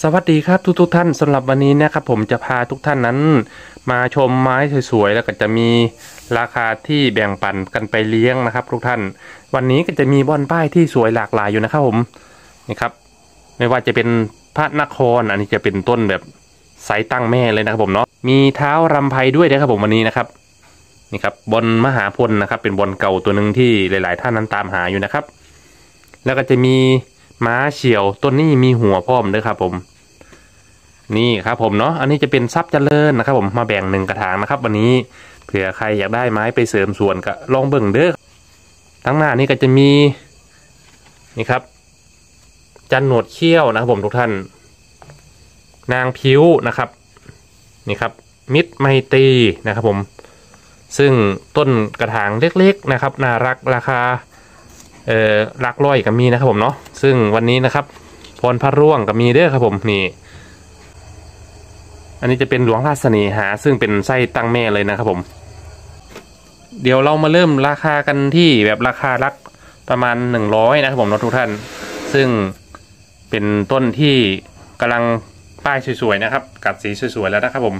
สวัสดีครับทุกทท่านสำหรับวันนี้นะครับผมจะพาทุกท่านนั้น มาชมไม้สวยๆแล้วก็จะมีราคาที่แบ่งปันกันไปเลี้ยงนะครับ ทุกท่าน วันนี้ก็จะมีบอนป้ายที่สวยหลากหลายอยู่นะครับผมนี่ครับ ไม่ว่าจะเป็นพระนครอันนี้จะเป็นต้นแบบไซตั้งแม่เลยนะครับผมเนาะมีเท้ารำไพด้วยนะครับผมวันนี้นะครับนี่ครับบนมหาพลนะครับ เป็นบอนเก่าตัวหนึ่งที่หลาย ๆ ท่านนั้นตามหาอยู่นะครับ แล้วก็จะมี ม้าเฉียวต้นนี้มีหัวพร้อมด้วยครับผม นี่ครับผมเนาะอันนี้จะเป็นซับเจริญนะครับ ผมมาแบ่งหนึ่งกระถางนะครับ วันนี้เผื่อใครอยากได้ไม้ไปเสริมสวนก็ลองเบิ่งเด้อทั้งหน้านี่ก็จะมีนี่ครับ จันหนวดเขี้ยวนะครับผมทุกท่าน นางพิ้วนะครับนี่ครับ มิตรไมตรีนะครับผม ซึ่งต้นกระถางเล็กๆนะครับ น่ารักราคา เอ่อลักร้อยก็มีนะครับผมเนาะซึ่งวันนี้นะครับพรพระร่วงก็มีเด้อครับผมนี่ อันนี้จะเป็นหลวงราชเสน่หา ซึ่งเป็นไส้ตั้งแม่เลยนะครับผม เดี๋ยวเรามาเริ่มราคากันที่แบบราคาลักประมาณหนึ่งร้อยนะครับผมนะทุกท่าน ซึ่งเป็นต้นที่กำลังป้ายสวยๆนะครับ กัดสีสวยๆแล้วนะครับผม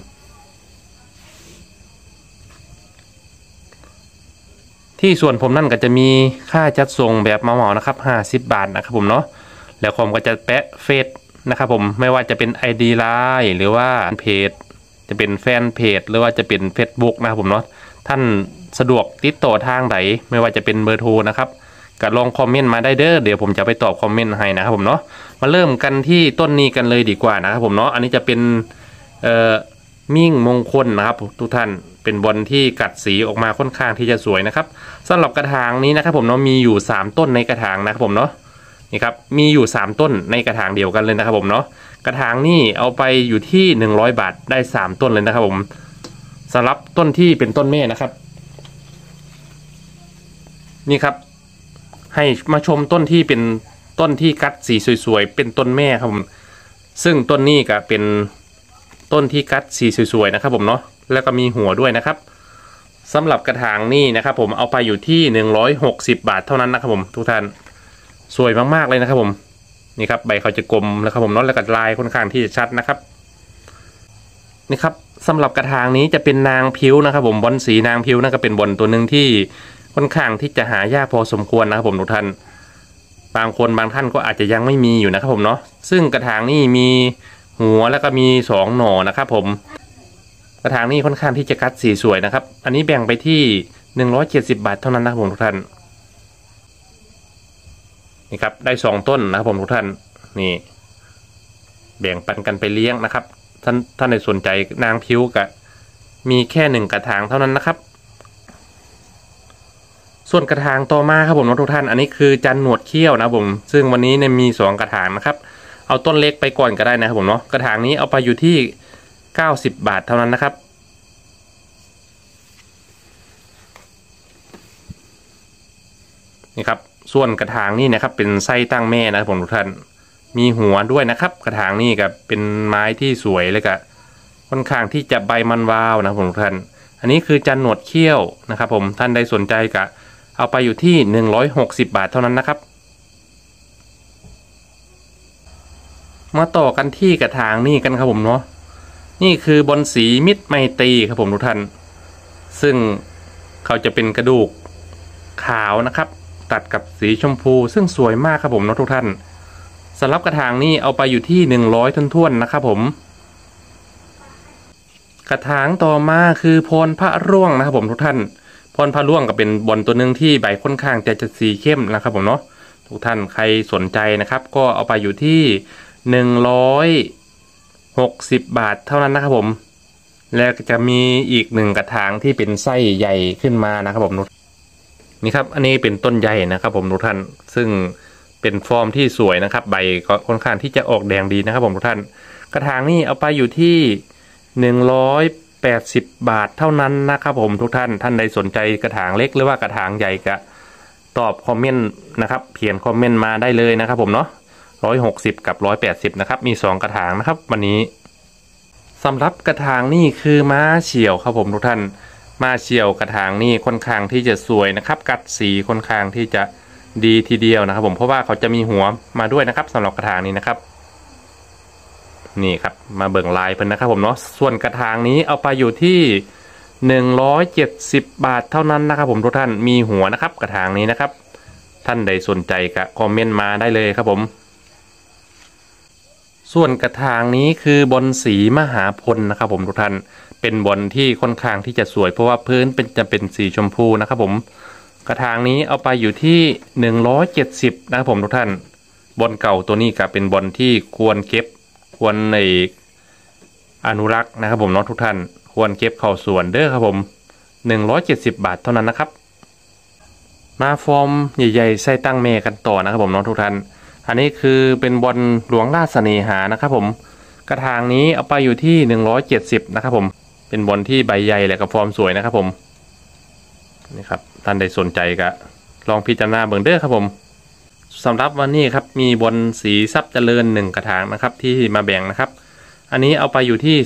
ที่ส่วนผมนั่นก็จะมีค่าจัดส่งแบบเหมาๆนะครับ 50 บาทนะครับผมเนาะแล้วผมก็จะแปะเฟซนะครับผมไม่ว่าจะเป็น ID ไลน์หรือว่าเพจ จะเป็นแฟนเพจ หรือว่าจะเป็น Facebook นะครับผมเนาะท่านสะดวกติดต่อทางไหนไม่ว่าจะเป็นเบอร์โทรนะครับก็ลองคอมเมนต์มาได้เด้อเดี๋ยวผมจะไปตอบคอมเมนต์ให้นะครับผมเนาะมาเริ่มกันที่ต้นนี้กันเลยดีกว่านะครับผมเนาะอันนี้จะเป็นเอ่อ มิ่งมงคลนะครับทุกท่านเป็นบอลที่กัดสีออกมาค่อนข้างที่จะสวยนะครับสำหรับกระถางนี้นะครับผมเนาะมีอยู่ 3 ต้นในกระถางนะครับผมเนาะนี่ครับมีอยู่ 3 ต้นในกระถางเดียวกันเลยนะครับผมเนาะกระถางนี่เอาไปอยู่ที่ 100 บาทได้ 3 ต้นเลยนะครับผมสำหรับต้นที่เป็นต้นแม่นะครับ นี่ครับ ให้มาชมต้นที่เป็นต้นที่กัดสีสวยๆเป็นต้นแม่ครับผมซึ่งต้นนี้ก็เป็น ต้นที่กัดสีสวยๆนะครับผมเนาะแล้วก็มีหัวด้วยนะครับสำหรับกระถางนี่นะครับผมเอาไปอยู่ที่ 160 บาทเท่านั้นนะครับผมทุกท่านสวยมากๆเลยนะครับผมนี่ครับใบเขาจะกลมนะครับผมเนาะแล้วก็ลายค่อนข้างที่จะชัดนะครับนี่ครับสำหรับกระถางนี้จะเป็นนางพิ้วนะครับ ผมบอลสีนางพิ้วนั่นก็เป็นบอลตัวหนึ่งที่ค่อนข้างที่จะหายากพอสมควรนะครับผมทุกท่านบางคนบางท่านก็อาจจะยังไม่มีอยู่นะครับผมเนาะซึ่งกระถางนี้มี หัวแล้วก็มีสองหน่อนะครับผมกระถางนี้ค่อนข้างที่จะคัดสีสวยนะครับ อันนี้แบ่งไปที่ 170 บาทเท่านั้นนะครับผมทุกท่านนี่ครับได้สองต้นนะครับผมทุกท่านนี่ แบ่งปันกันไปเลี้ยงนะครับ ท่านท่านในสนใจนางพิ้วกับมีแค่หนึ่งกระถางเท่านั้นนะครับ ส่วนกระถางต่อมาครับผมทุกท่าน อันนี้คือจันหนวดเขี้ยวนะผม ซึ่งวันนี้เนี่ยมีสองกระถางนะครับ เอาต้นเล็กไปก่อนก็ได้นะครับผมเนาะกระถางนี้เอาไปอยู่ที่เก้าสิบบาทเท่านั้นนะครับ นี่ครับ ส่วนกระถางนี่นะครับ เป็นไส้ตั้งแม่นะครับผมทุกท่านมีหัวด้วยนะครับ กระถางนี่กับเป็นไม้ที่สวยเลยก็ค่อนข้างที่จะใบมันวาวนะครับผมทุกท่าน อันนี้คือจันหนวดเขี้ยวนะครับ ผมท่านใดสนใจก็เอาไปอยู่ที่ 160 บาทเท่านั้นนะครับ มาต่อกันที่กระถางนี่กันครับผมเนาะนี่คือบอนสีมิตรไมตรีครับผมทุกท่าน ซึ่งเขาจะเป็นกระดูกขาวนะครับ ตัดกับสีชมพู ซึ่งสวยมากครับผมเนาะทุกท่านสำหรับกระถางนี้เอาไปอยู่ที่หนึ่งร้อยท่วนๆนะครับผม กระถางต่อมาคือพรพระร่วงนะครับผมทุกท่านพรพระร่วงก็เป็นบอลตัวหนึ่งที่ใบค่อนข้างจะจะสีเข้มนะครับผมเนาะทุกท่านใครสนใจนะครับ ก็เอาไปอยู่ที่ หนึ่งร้อยหกสิบบาทเท่านั้นนะครับผม แล้วจะมีอีกหนึ่งกระถางที่เป็นไส้ใหญ่ขึ้นมานะครับผมนุนี่ครับ อันนี้เป็นต้นใหญ่นะครับผมทุกท่าน ซึ่งเป็นฟอร์มที่สวยนะครับ ใบก็ค่อนข้างที่จะออกแดงดีนะครับผมทุกท่าน กระถางนี่เอาไปอยู่ที่หนึ่งร้อยแปดสิบบาทเท่านั้นนะครับผมทุกท่าน ท่านใดสนใจกระถางเล็กหรือว่ากระถางใหญ่ก็ตอบคอมเมนต์นะครับ เขียนคอมเมนต์มาได้เลยนะครับผมเนาะ ร้อยหกสิบกับร้อยแปดสิบนะครับ มีสองกระถางนะครับ วันนี้สำหรับกระถางนี่คือม้าเฉียวครับผมทุกท่านม้าเฉียวกระถางนี่ค่อนข้างที่จะสวยนะครับ กัดสีค่อนข้างที่จะดีทีเดียวนะครับ ผมเพราะว่าเขาจะมีหัวมาด้วยนะครับสำหรับกระถางนี้นะครับ นี่ครับมาเบิ่งลายเพิ่นนะครับ ผมเนาะส่วนกระถางนี้เอาไปอยู่ที่หนึ่งร้อยเจ็ดสิบบาทเท่านั้นนะครับ ผมทุกท่านมีหัวนะครับ กระถางนี้นะครับ ท่านใดสนใจก็คอมเมนต์มาได้เลยครับผม ส่วนกระถางนี้คือบนสีมหาพลนะครับผมทุกท่านเป็นบนที่ค่อนข้างที่จะสวยเพราะว่าพื้นเป็นจะเป็นสีชมพูนะครับผมกระถางนี้เอาไปอยู่ที่หนึ่งร้อยเจ็ดสิบนะครับผมทุกท่านบอลเก่าตัวนี้ก็เป็นบอลที่ควรเก็บควรในอนุรักษ์นะครับผมเนาะทุกท่าน ควรเก็บเข้าส่วนเด้อครับผม 170 บาทเท่านั้นนะครับ มาฟอร์มใหญ่ๆใส่ตั้งเมกันต่อนะครับผมเนาะทุกท่าน อันนี้คือเป็นบอลหลวงราชเสน่หานะครับผมกระถางนี้เอาไปอยู่ที่ 170 นะครับผมเป็นบอลที่ใบใหญ่และก็ฟอร์มสวยนะครับผมนี่ครับท่านใดสนใจก็ลองพิจารณาเบิ่งเด้อครับผมสำหรับวันนี้ครับมีบอลสีซับเจริญหนึ่งกระถางนะครับที่มาแบ่งนะครับ อันนี้เอาไปอยู่ที่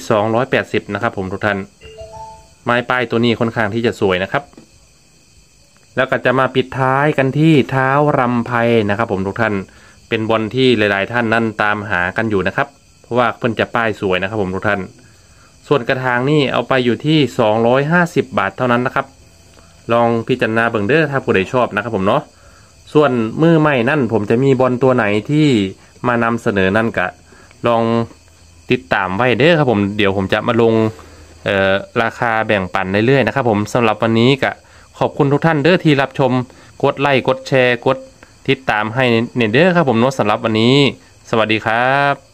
280 นะครับผมทุกท่านไม้ป้ายตัวนี้ค่อนข้างที่จะสวยนะครับ แล้วก็จะมาปิดท้ายกันที่เท้ารำไพนะครับผมทุกท่าน เป็นบอลที่หลาย ๆ ท่านนั่นตามหากันอยู่นะครับ เพราะว่าเพิ่นจะป้ายสวยนะครับผมทุกท่าน ส่วนกระถางนี่เอาไปอยู่ที่ 250 บาทเท่านั้นนะครับ ลองพิจารณาเบิ่งเด้อถ้าผู้ใดชอบนะครับผมเนาะส่วนมือใหม่นั่นผมจะมีบอลตัวไหนที่มานำเสนอนั่นกะ ลองติดตามไว้เด้อครับผมเดี๋ยวผมจะมาลงราคาแบ่งปันเรื่อยๆนะครับผมสำหรับวันนี้กะขอบคุณทุกท่านเด้อที่รับชมกดไลค์กดแชร์กด ติดตามให้เนเด้อครับผมโน้ตสำหรับวันนี้ สวัสดีครับ